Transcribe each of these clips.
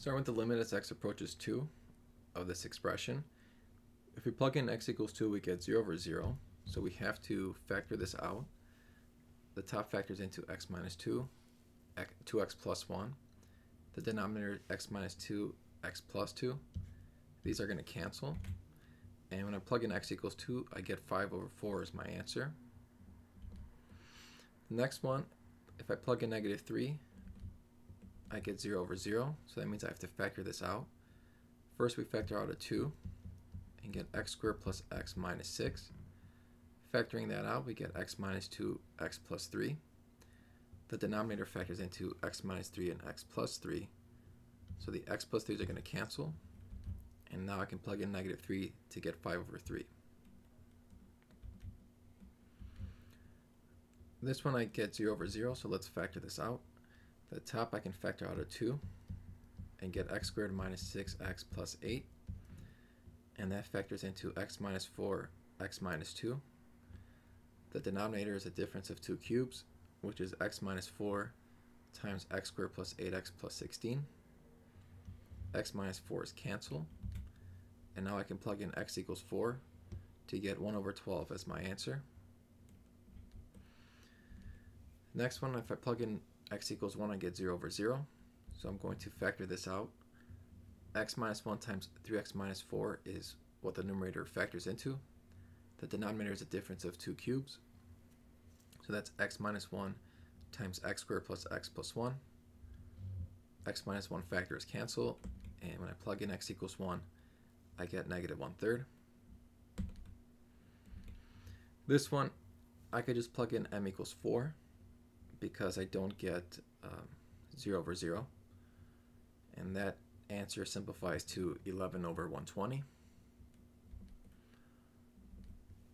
Starting with the limit as x approaches 2 of this expression. If we plug in x equals 2, we get 0 over 0. So we have to factor this out. The top factors into x minus 2, 2x plus 1. The denominator x minus 2, x plus 2. These are going to cancel. And when I plug in x equals 2, I get 5 over 4 as my answer. The next one, if I plug in negative 3, I get 0 over 0, so that means I have to factor this out. First we factor out a 2 and get x squared plus x minus 6. Factoring that out, we get x minus 2, x plus 3. The denominator factors into x minus 3 and x plus 3. So the x plus 3s are going to cancel. And now I can plug in negative 3 to get 5 over 3. This one I get 0 over 0, so let's factor this out. The top I can factor out a 2 and get x squared minus 6x plus 8. And that factors into x minus 4, x minus 2. The denominator is a difference of two cubes, which is x minus 4 times x squared plus 8x plus 16. x minus 4 is cancel. And now I can plug in x equals 4 to get 1 over 12 as my answer. Next one, if I plug in x equals 1, I get 0 over 0. So I'm going to factor this out. x minus 1 times 3x minus 4 is what the numerator factors into. The denominator is a difference of two cubes. So that's x minus 1 times x squared plus x plus 1. x minus 1 factors cancel, and when I plug in x equals 1, I get negative 1 third. This one, I could just plug in m equals 4 because I don't get um, 0 over 0. And that answer simplifies to 11 over 120.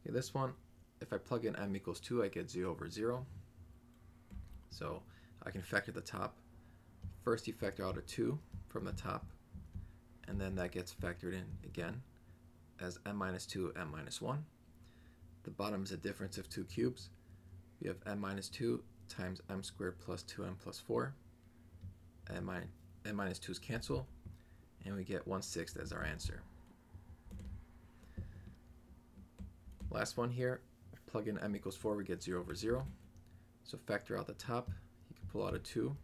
Okay, this one, if I plug in m equals 2, I get 0 over 0. So I can factor the top. First you factor out a 2 from the top, and then that gets factored in again as m minus 2, m minus 1. The bottom is a difference of two cubes. We have m minus 2 times m squared plus 2m plus 4. And my n minus 2's cancel, and we get 1 sixth as our answer. Last one here, plug in m equals 4, we get 0 over 0. So factor out the top, you can pull out a 2,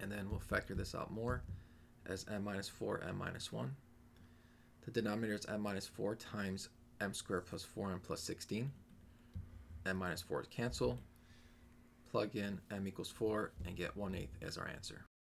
and then we'll factor this out more as m minus 4, m minus 1. The denominator is m minus 4 times m squared plus 4m plus 16. m minus 4 is cancel, plug in m equals 4 and get 1 8 as our answer.